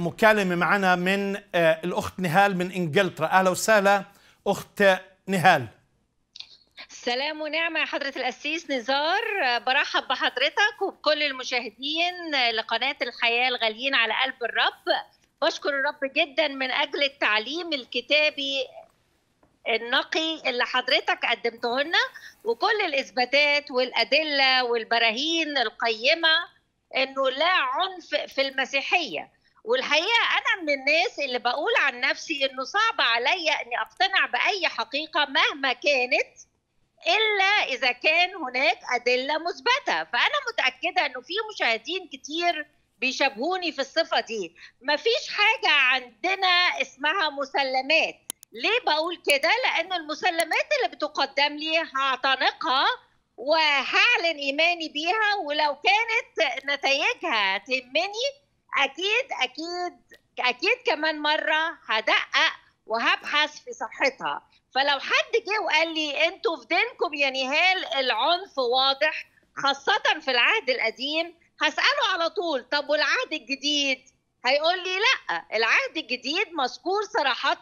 مكالمة معنا من الأخت نهال من إنجلترا. أهلا وسهلا أخت نهال. سلام ونعمة يا حضرة القسيس نزار. برحب بحضرتك وبكل المشاهدين لقناة الحياة الغاليين على قلب الرب. بشكر الرب جدا من أجل التعليم الكتابي النقي اللي حضرتك قدمته لنا وكل الإثباتات والأدلة والبراهين القيمة إنه لا عنف في المسيحية. والحقيقة أنا من الناس اللي بقول عن نفسي إنه صعب عليا إني أقتنع بأي حقيقة مهما كانت إلا إذا كان هناك أدلة مثبتة. فأنا متأكدة إنه في مشاهدين كتير بيشبهوني في الصفة دي. مفيش حاجة عندنا اسمها مسلمات. ليه بقول كده؟ لأن المسلمات اللي بتقدم لي هعتنقها وهعلن إيماني بيها ولو كانت نتائجها تهمني أكيد أكيد أكيد كمان مرة هدقق وهبحث في صحتها. فلو حد جه وقال لي أنتوا في دينكم يا نهال العنف واضح خاصة في العهد القديم هسأله على طول طب والعهد الجديد؟ هيقول لي لأ العهد الجديد مذكور صراحة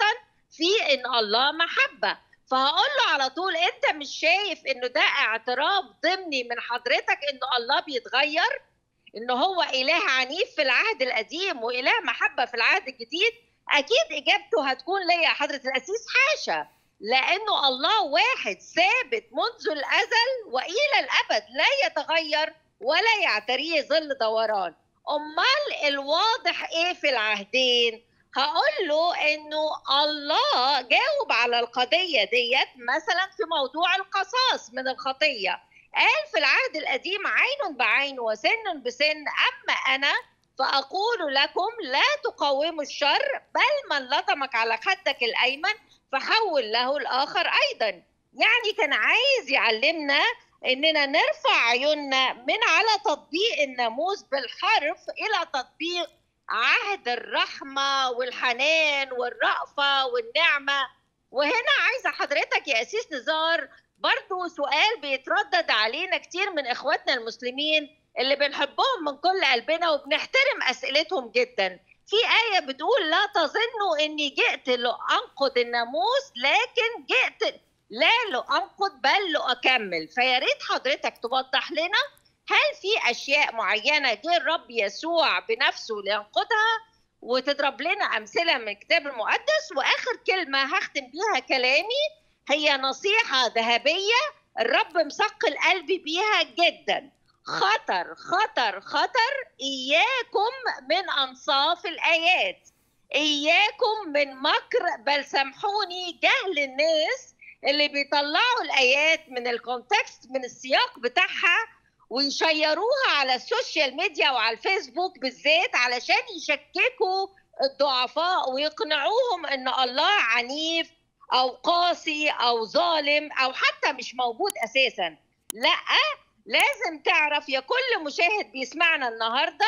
في إن الله محبة. فهقول له على طول أنت مش شايف إنه ده اعتراف ضمني من حضرتك انه الله بيتغير؟ انه هو إله عنيف في العهد القديم وإله محبة في العهد الجديد أكيد إجابته هتكون ليا يا حضرة القسيس حاشا لأنه الله واحد ثابت منذ الأزل وإلى الأبد لا يتغير ولا يعتريه ظل دوران. أمال الواضح إيه في العهدين؟ هقول له إنه الله جاوب على القضية ديت مثلا في موضوع القصاص من الخطية. قال في العهد القديم عين بعين وسن بسن أما أنا فأقول لكم لا تقاوموا الشر بل من لطمك على خدك الأيمن فحول له الآخر أيضا. يعني كان عايز يعلمنا إننا نرفع عيوننا من على تطبيق الناموس بالحرف إلى تطبيق عهد الرحمة والحنان والرأفة والنعمة. وهنا عايزة حضرتك يا أسيس نزار برضو سؤال بيتردد علينا كتير من إخواتنا المسلمين اللي بنحبهم من كل قلبنا وبنحترم أسئلتهم جدا. في آية بتقول لا تظنوا إني جئت لأنقض الناموس لكن جئت لا لأنقض بل لأكمل. فيا ريت حضرتك توضح لنا هل في أشياء معينة جه الرب يسوع بنفسه لينقضها وتضرب لنا أمثلة من الكتاب المقدس؟ وآخر كلمة هختم بيها كلامي. هي نصيحة ذهبية الرب مثقل قلبي بيها جداً. خطر خطر خطر إياكم من أنصاف الآيات. إياكم من مكر بل سامحوني جهل الناس اللي بيطلعوا الآيات من ال context من السياق بتاعها ويشيروها على ال social media وعلى الفيسبوك بالذات علشان يشككوا الضعفاء ويقنعوهم إن الله عنيف أو قاسي أو ظالم أو حتى مش موجود أساسا. لأ لازم تعرف يا كل مشاهد بيسمعنا النهارده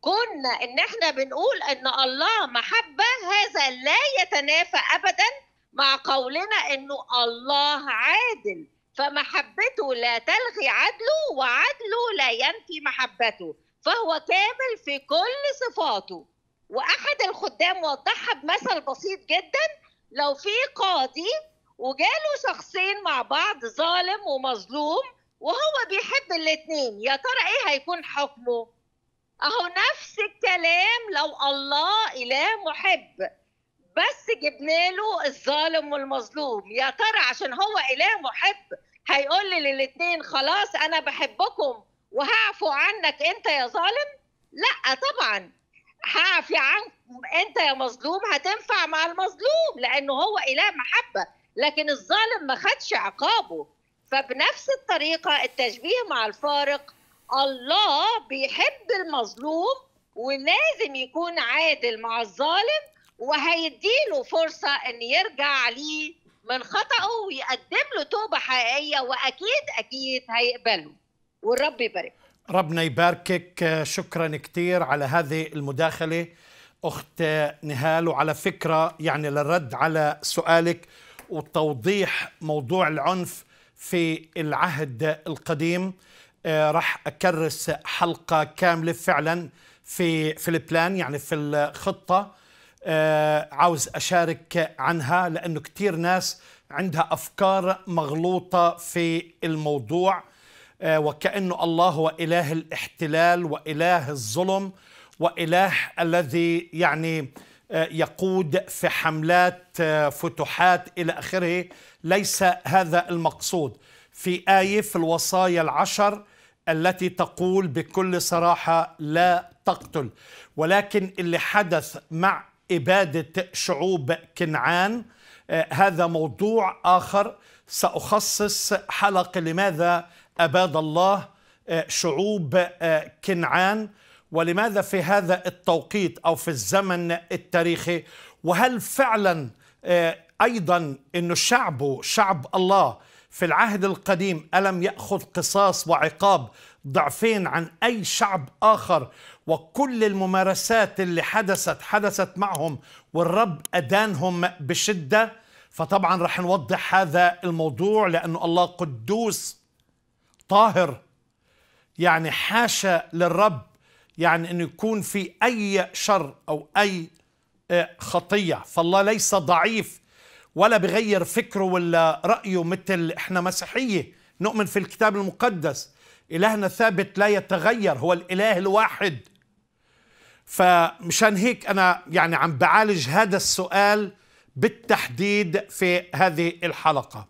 كنا إن إحنا بنقول إن الله محبة هذا لا يتنافى ابدا مع قولنا انه الله عادل. فمحبته لا تلغي عدله وعدله لا ينفي محبته. فهو كامل في كل صفاته. وأحد الخدام وضحها بمثل بسيط جدا لو في قاضي وجاله شخصين مع بعض ظالم ومظلوم وهو بيحب الاثنين يا ترى إيه هيكون حكمه؟ اهو نفس الكلام لو الله إله محب بس جبنا له الظالم والمظلوم يا ترى عشان هو إله محب هيقول لي للاثنين خلاص أنا بحبكم وهعفو عنك أنت يا ظالم؟ لأ طبعا هعفي عنك انت يا مظلوم هتنفع مع المظلوم لأنه هو إله محبة لكن الظالم ما خدش عقابه. فبنفس الطريقة التشبيه مع الفارق الله بيحب المظلوم ولازم يكون عادل مع الظالم وهيديله فرصة إن يرجع ليه من خطأه ويقدم له توبة حقيقية وأكيد أكيد هيقبله. والرب يبارك. ربنا يباركك. شكرا كثير على هذه المداخلة. أخت نهال وعلى فكرة يعني للرد على سؤالك وتوضيح موضوع العنف في العهد القديم. راح أكرس حلقة كاملة فعلا في في البلان يعني في الخطة. آه، عاوز أشارك عنها لأنه كثير ناس عندها أفكار مغلوطة في الموضوع. آه، وكأنه الله هو إله الاحتلال وإله الظلم. وإله الذي يعني آه، يقود في حملات فتوحات إلى آخره. ليس هذا المقصود. في آية في الوصايا العشر التي تقول بكل صراحة لا تقتل. ولكن اللي حدث مع إبادة شعوب كنعان آه هذا موضوع آخر. سأخصص حلقة لماذا أباد الله آه شعوب آه كنعان. ولماذا في هذا التوقيت أو في الزمن التاريخي؟ وهل فعلا آه، أيضا إنه شعبه شعب الله في العهد القديم ألم يأخذ قصاص وعقاب ضعفين عن أي شعب آخر؟ وكل الممارسات اللي حدثت حدثت معهم والرب أدانهم بشدة؟ فطبعا رح نوضح هذا الموضوع لأنه الله قدوس طاهر يعني حاشا للرب يعني انه يكون في أي شر أو أي آه، خطية. فالله ليس ضعيف ولا بغير فكره ولا رايه مثل إحنا مسيحية. نؤمن في الكتاب المقدس. إلهنا ثابت لا يتغير هو الإله الواحد. فمشان هيك أنا يعني عم بعالج هذا السؤال بالتحديد في هذه الحلقة.